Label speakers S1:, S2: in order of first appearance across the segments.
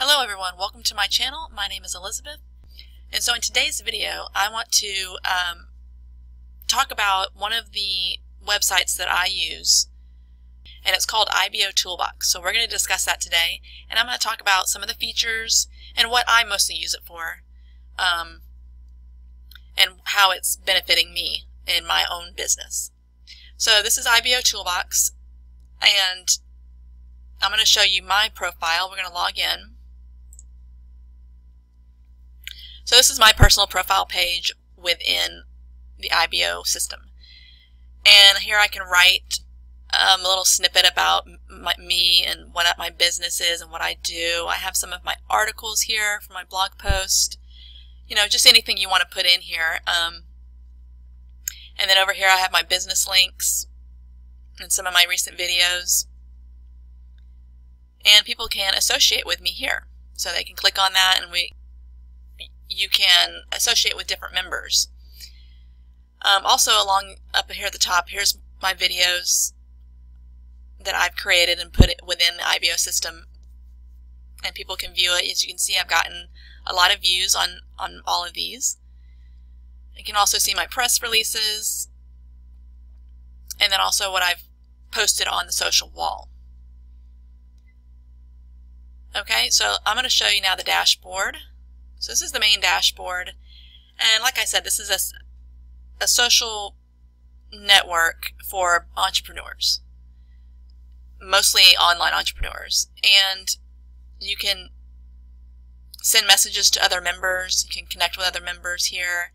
S1: Hello everyone, welcome to my channel. My name is Elizabeth. And so in today's video, I want to um, talk about one of the websites that I use, and it's called IBO Toolbox. So we're going to discuss that today, and I'm going to talk about some of the features and what I mostly use it for, um, and how it's benefiting me in my own business. So this is IBO Toolbox, and I'm going to show you my profile. We're going to log in. So this is my personal profile page within the IBO system. And here I can write um, a little snippet about my, me and what my business is and what I do. I have some of my articles here for my blog post. You know, just anything you want to put in here. Um, and then over here I have my business links and some of my recent videos. And people can associate with me here. So they can click on that and we you can associate with different members. Um, also along up here at the top, here's my videos that I've created and put it within the IBO system and people can view it. As you can see, I've gotten a lot of views on, on all of these. You can also see my press releases and then also what I've posted on the social wall. Okay, so I'm going to show you now the dashboard. So this is the main dashboard. And like I said, this is a, a social network for entrepreneurs, mostly online entrepreneurs. And you can send messages to other members. You can connect with other members here.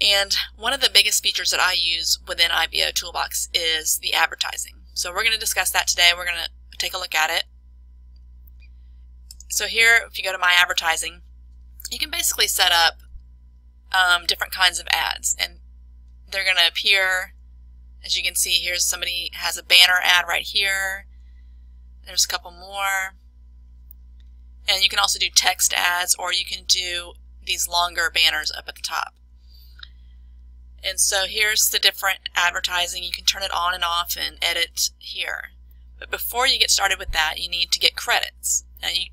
S1: And one of the biggest features that I use within IBO Toolbox is the advertising. So we're going to discuss that today. We're going to take a look at it. So here, if you go to my advertising, you can basically set up um, different kinds of ads and they're going to appear. As you can see here's somebody has a banner ad right here. There's a couple more. And you can also do text ads or you can do these longer banners up at the top. And so here's the different advertising. You can turn it on and off and edit here. But before you get started with that you need to get credits. Now you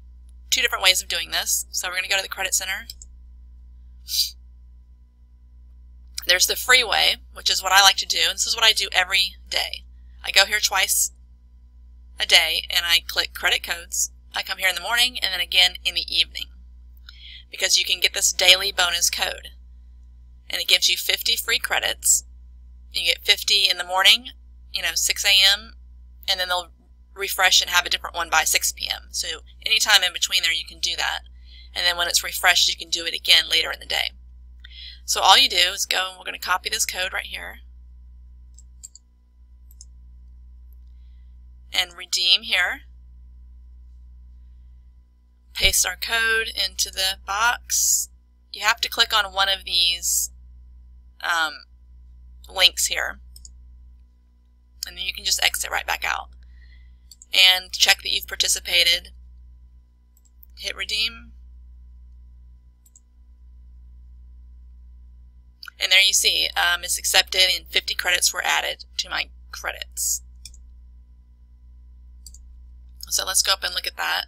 S1: two different ways of doing this. So we're going to go to the Credit Center. There's the free way, which is what I like to do. And this is what I do every day. I go here twice a day and I click credit codes. I come here in the morning and then again in the evening because you can get this daily bonus code. And it gives you 50 free credits. You get 50 in the morning, you know, 6 a.m., and then they'll refresh and have a different one by 6 p.m. So anytime in between there you can do that. And then when it's refreshed you can do it again later in the day. So all you do is go and we're going to copy this code right here. And redeem here. Paste our code into the box. You have to click on one of these um, links here. And then you can just exit right back out and check that you've participated. Hit redeem. And there you see, um, it's accepted and 50 credits were added to my credits. So let's go up and look at that.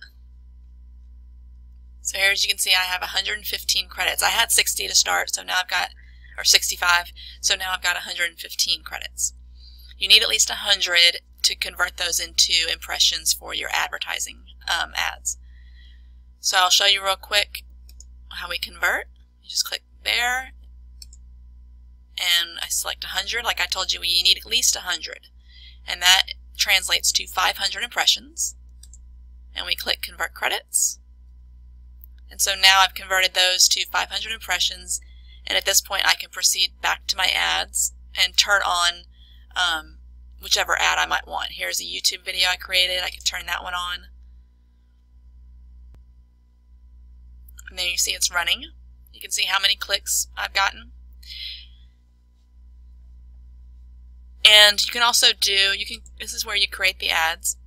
S1: So here as you can see I have 115 credits. I had 60 to start, so now I've got, or 65, so now I've got 115 credits. You need at least 100 to convert those into impressions for your advertising um, ads. So I'll show you real quick how we convert. You just click there and I select 100. Like I told you, you need at least 100. And that translates to 500 impressions. And we click Convert Credits. And so now I've converted those to 500 impressions. And at this point I can proceed back to my ads and turn on um, whichever ad I might want. Here's a YouTube video I created. I can turn that one on. And then you see it's running. You can see how many clicks I've gotten. And you can also do, you can, this is where you create the ads.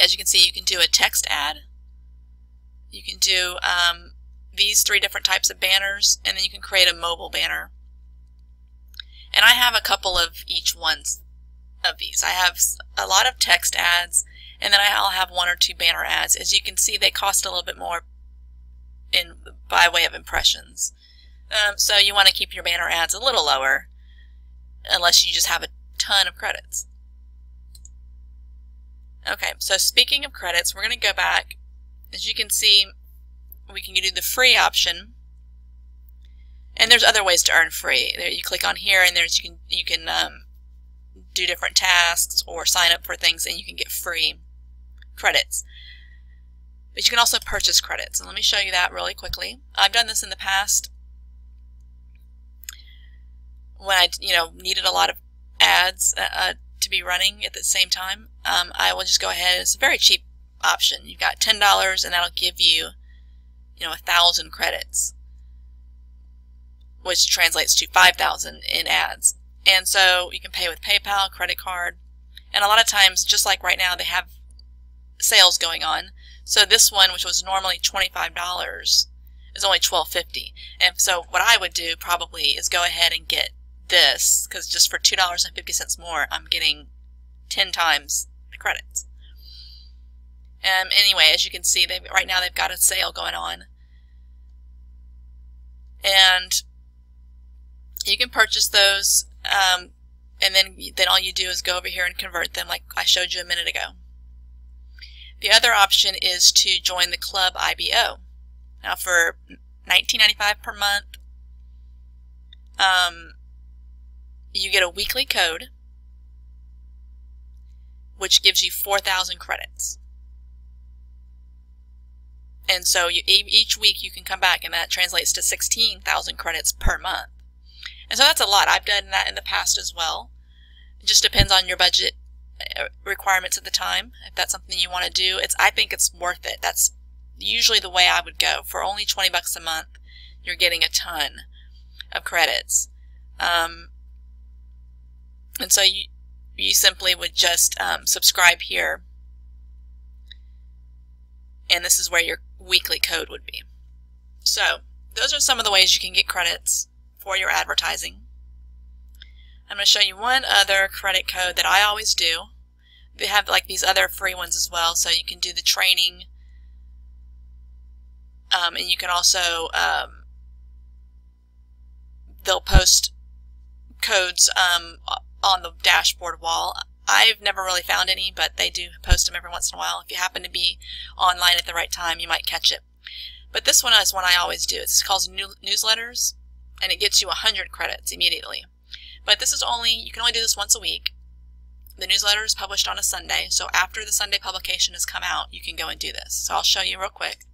S1: As you can see, you can do a text ad. You can do um, these three different types of banners, and then you can create a mobile banner. And I have a couple of each ones of these. I have a lot of text ads And then I'll have one or two banner ads. As you can see, they cost a little bit more in by way of impressions. Um, so you want to keep your banner ads a little lower unless you just have a ton of credits. Okay, so speaking of credits, we're going to go back. As you can see, we can do the free option. And there's other ways to earn free. There, you click on here, and there's you can you can um, do different tasks or sign up for things, and you can get free credits. But you can also purchase credits, and let me show you that really quickly. I've done this in the past when I you know needed a lot of ads uh, uh, to be running at the same time. Um, I will just go ahead. It's a very cheap option. You've got ten dollars, and that'll give you you know a thousand credits which translates to 5,000 in ads. And so you can pay with PayPal, credit card, and a lot of times, just like right now, they have sales going on. So this one, which was normally $25, is only $12.50. And so what I would do probably is go ahead and get this, because just for $2.50 more, I'm getting 10 times the credits. Um, anyway, as you can see, they right now they've got a sale going on. And you can purchase those, um, and then then all you do is go over here and convert them, like I showed you a minute ago. The other option is to join the Club IBO. Now, for $19.95 per month, um, you get a weekly code, which gives you 4,000 credits. And so you, each week you can come back, and that translates to 16,000 credits per month. And so that's a lot. I've done that in the past as well. It just depends on your budget uh, requirements at the time. If that's something you want to do, it's I think it's worth it. That's usually the way I would go. For only 20 bucks a month, you're getting a ton of credits. Um, and so you, you simply would just um, subscribe here. And this is where your weekly code would be. So those are some of the ways you can get credits for your advertising. I'm going to show you one other credit code that I always do. They have like these other free ones as well, so you can do the training. Um, and you can also, um, they'll post codes um, on the dashboard wall. I've never really found any, but they do post them every once in a while. If you happen to be online at the right time, you might catch it. But this one is one I always do. It's called new newsletters and it gets you 100 credits immediately. But this is only, you can only do this once a week. The newsletter is published on a Sunday, so after the Sunday publication has come out, you can go and do this. So I'll show you real quick.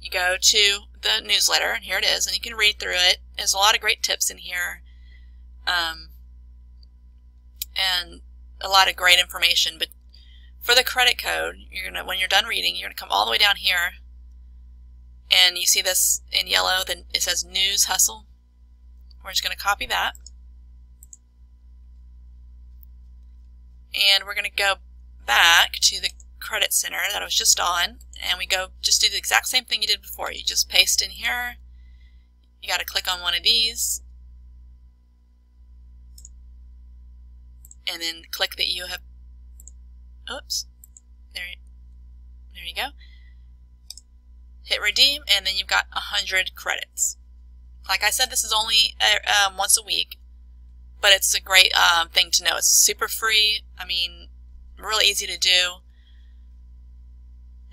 S1: You go to the newsletter, and here it is, and you can read through it. There's a lot of great tips in here, um, and a lot of great information. But for the credit code, you're gonna when you're done reading, you're gonna come all the way down here and you see this in yellow, then it says News Hustle. We're just going to copy that. And we're going to go back to the credit center that I was just on, and we go just do the exact same thing you did before. You just paste in here. You got to click on one of these. And then click that you have, oops, there, there you go hit redeem, and then you've got 100 credits. Like I said, this is only uh, um, once a week, but it's a great um, thing to know. It's super free. I mean, really easy to do.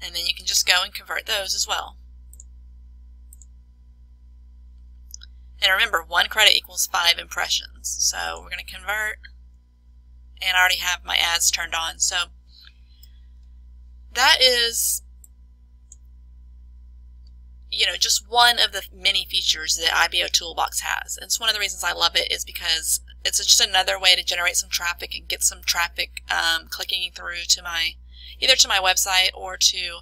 S1: And then you can just go and convert those as well. And remember, one credit equals five impressions. So we're going to convert. And I already have my ads turned on. So that is you know, just one of the many features that IBO Toolbox has. And it's one of the reasons I love it is because it's just another way to generate some traffic and get some traffic um, clicking through to my, either to my website or to,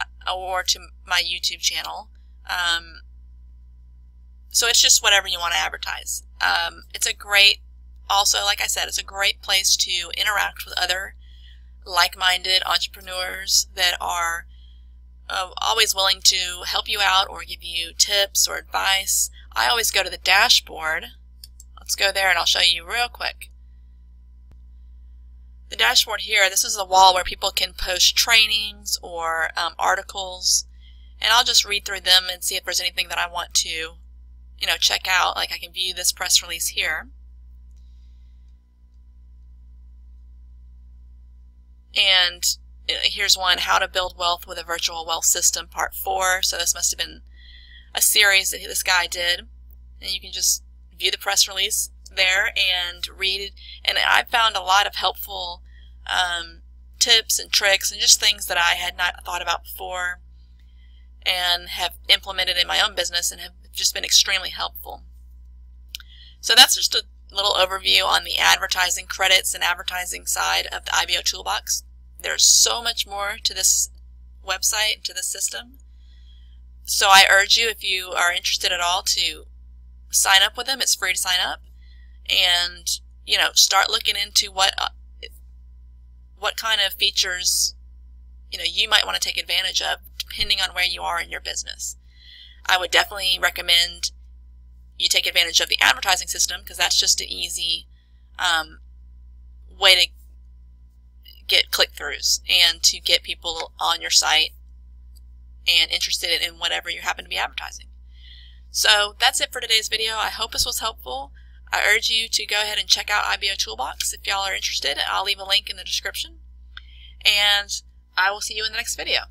S1: uh, or to my YouTube channel. Um, so it's just whatever you want to advertise. Um, it's a great, also, like I said, it's a great place to interact with other like-minded entrepreneurs that are uh, always willing to help you out or give you tips or advice. I always go to the dashboard. Let's go there and I'll show you real quick. the dashboard here, this is the wall where people can post trainings or um, articles. And I'll just read through them and see if there's anything that I want to, you know, check out. Like I can view this press release here. And here's one, How to Build Wealth with a Virtual Wealth System, Part 4. So this must have been a series that this guy did. And you can just view the press release there and read. And I found a lot of helpful um, tips and tricks and just things that I had not thought about before and have implemented in my own business and have just been extremely helpful. So that's just a little overview on the advertising credits and advertising side of the IBO Toolbox. There's so much more to this website, to this system. So I urge you, if you are interested at all, to sign up with them. It's free to sign up. And, you know, start looking into what, uh, what kind of features, you know, you might want to take advantage of depending on where you are in your business. I would definitely recommend you take advantage of the advertising system because that's just an easy um, way to click-throughs and to get people on your site and interested in whatever you happen to be advertising. So that's it for today's video. I hope this was helpful. I urge you to go ahead and check out IBO Toolbox if y'all are interested. I'll leave a link in the description. And I will see you in the next video.